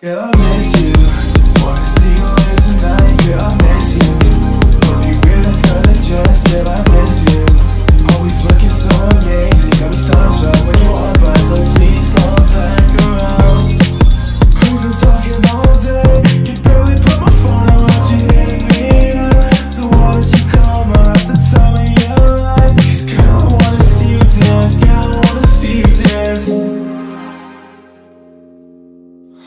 Girl, I miss you.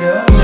Yeah.